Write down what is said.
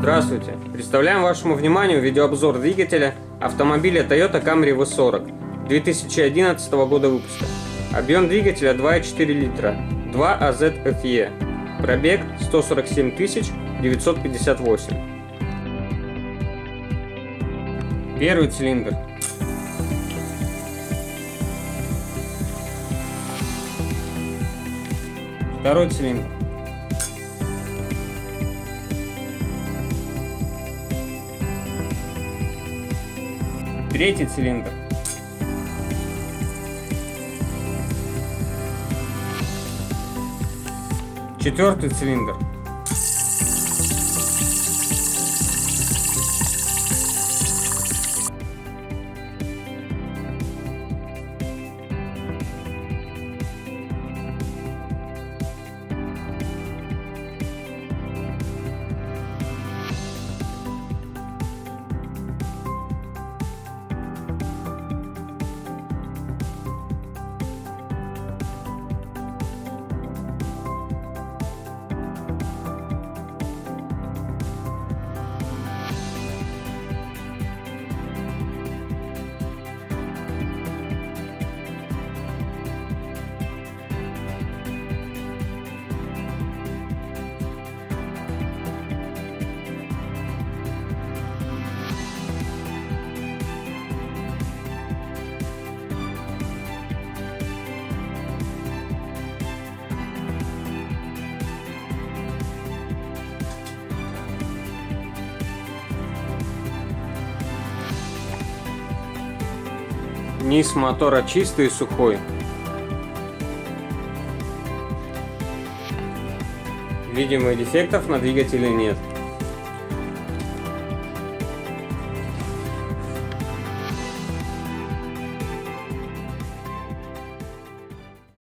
Здравствуйте! Представляем вашему вниманию видеообзор двигателя автомобиля Toyota Camry V40 2011 года выпуска. Объем двигателя 2,4 литра, 2 AZ FE. Пробег 147 958. Первый цилиндр. Второй цилиндр. Третий цилиндр. Четвертый цилиндр. Низ мотора чистый и сухой. Видимых дефектов на двигателе нет.